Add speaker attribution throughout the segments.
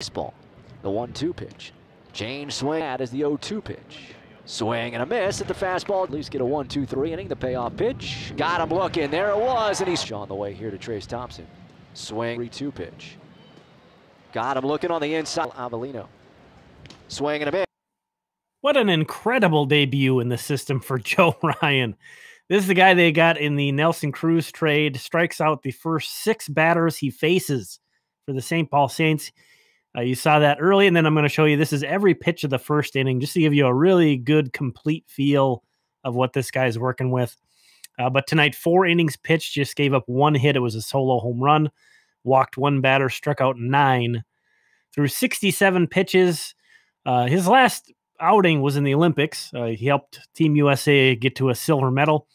Speaker 1: Baseball. The 1 2 pitch. Change swing. That is the 0 2 pitch. Swing and a miss at the fastball. At least get a 1 2 3 inning. The payoff pitch. Got him looking. There it was. And he's on the way here to Trayce Thompson. Swing. 3 2 pitch. Got him looking on the inside. Avelino. Swing and a miss.
Speaker 2: What an incredible debut in the system for Joe Ryan. This is the guy they got in the Nelson Cruz trade. Strikes out the first six batters he faces for the St. Paul Saints. Uh, you saw that early, and then I'm going to show you this is every pitch of the first inning just to give you a really good, complete feel of what this guy is working with. Uh, but tonight, four innings pitched, just gave up one hit. It was a solo home run, walked one batter, struck out nine. Through 67 pitches, uh, his last outing was in the Olympics. Uh, he helped Team USA get to a silver medal.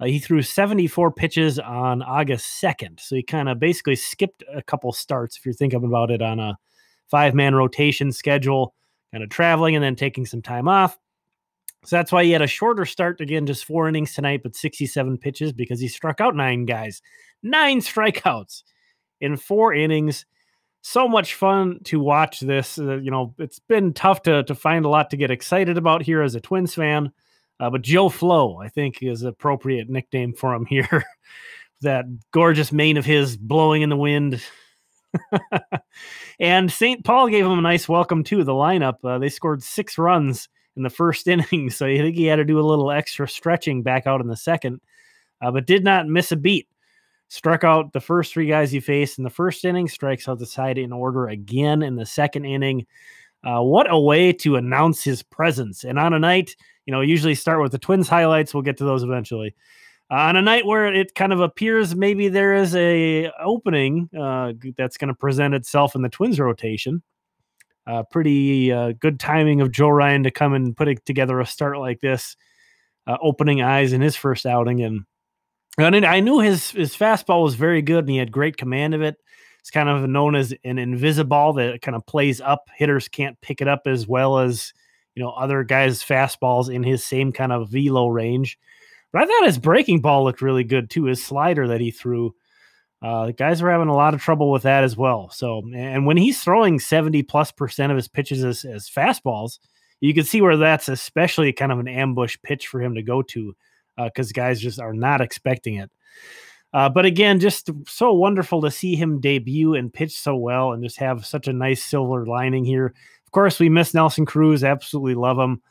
Speaker 2: Uh, he threw 74 pitches on August 2nd. So he kind of basically skipped a couple starts if you're thinking about it on a five man rotation schedule, kind of traveling and then taking some time off. So that's why he had a shorter start again, just four innings tonight, but 67 pitches because he struck out nine guys, nine strikeouts in four innings so much fun to watch this. Uh, you know, it's been tough to to find a lot to get excited about here as a Twins fan. Uh, but Joe Flo, I think, is appropriate nickname for him here. that gorgeous mane of his blowing in the wind. and St. Paul gave him a nice welcome to the lineup. Uh, they scored six runs in the first inning, so I think he had to do a little extra stretching back out in the second, uh, but did not miss a beat struck out the first three guys he faced in the first inning, strikes out the side in order again in the second inning. Uh, what a way to announce his presence. And on a night, you know, usually start with the Twins highlights. We'll get to those eventually. Uh, on a night where it kind of appears maybe there is a opening uh, that's going to present itself in the Twins rotation. Uh, pretty uh, good timing of Joe Ryan to come and put it together a start like this, uh, opening eyes in his first outing. And and I knew his his fastball was very good, and he had great command of it. It's kind of known as an invisible that kind of plays up. Hitters can't pick it up as well as you know other guys' fastballs in his same kind of velo range. But I thought his breaking ball looked really good too. His slider that he threw, uh, the guys were having a lot of trouble with that as well. So, and when he's throwing seventy plus percent of his pitches as, as fastballs, you can see where that's especially kind of an ambush pitch for him to go to because uh, guys just are not expecting it. Uh, but again, just so wonderful to see him debut and pitch so well and just have such a nice silver lining here. Of course, we miss Nelson Cruz, absolutely love him.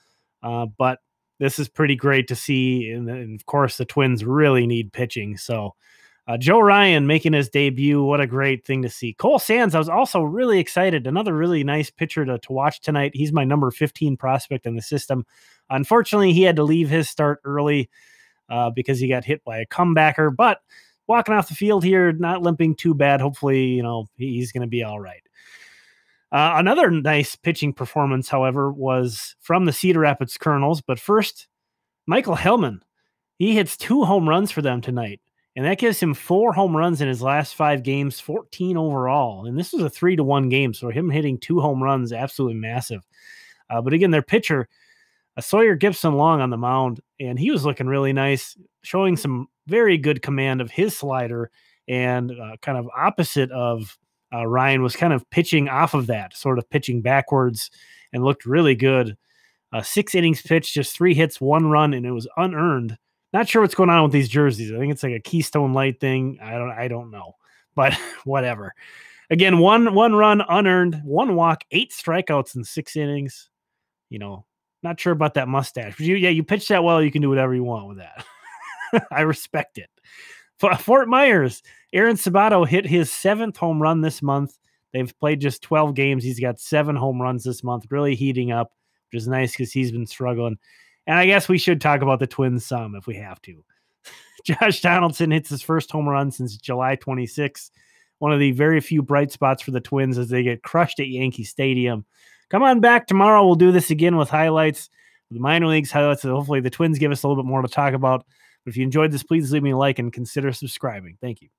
Speaker 2: Uh, but this is pretty great to see. And, and, of course, the Twins really need pitching. So, uh, Joe Ryan making his debut. What a great thing to see. Cole Sands, I was also really excited. Another really nice pitcher to, to watch tonight. He's my number 15 prospect in the system. Unfortunately, he had to leave his start early uh, because he got hit by a comebacker. But walking off the field here, not limping too bad. Hopefully, you know, he's going to be all right. Uh, another nice pitching performance, however, was from the Cedar Rapids Kernels. But first, Michael Helman. He hits two home runs for them tonight. And that gives him four home runs in his last five games, 14 overall. And this was a three to one game. So him hitting two home runs, absolutely massive. Uh, but again, their pitcher, Sawyer Gipson-Long on the mound, and he was looking really nice, showing some very good command of his slider, and uh, kind of opposite of uh, Ryan was kind of pitching off of that, sort of pitching backwards, and looked really good. Uh, six innings pitched, just three hits, one run, and it was unearned. Not sure what's going on with these jerseys. I think it's like a Keystone Light thing. I don't, I don't know, but whatever. Again, one one run unearned, one walk, eight strikeouts in six innings. You know, not sure about that mustache, but you, yeah, you pitch that well. You can do whatever you want with that. I respect it. Fort Myers, Aaron Sabato hit his seventh home run this month. They've played just 12 games. He's got seven home runs this month, really heating up, which is nice because he's been struggling. And I guess we should talk about the Twins some if we have to. Josh Donaldson hits his first home run since July 26. One of the very few bright spots for the Twins as they get crushed at Yankee Stadium. Come on back tomorrow. We'll do this again with highlights, the minor leagues highlights. Hopefully the Twins give us a little bit more to talk about. If you enjoyed this, please leave me a like and consider subscribing. Thank you.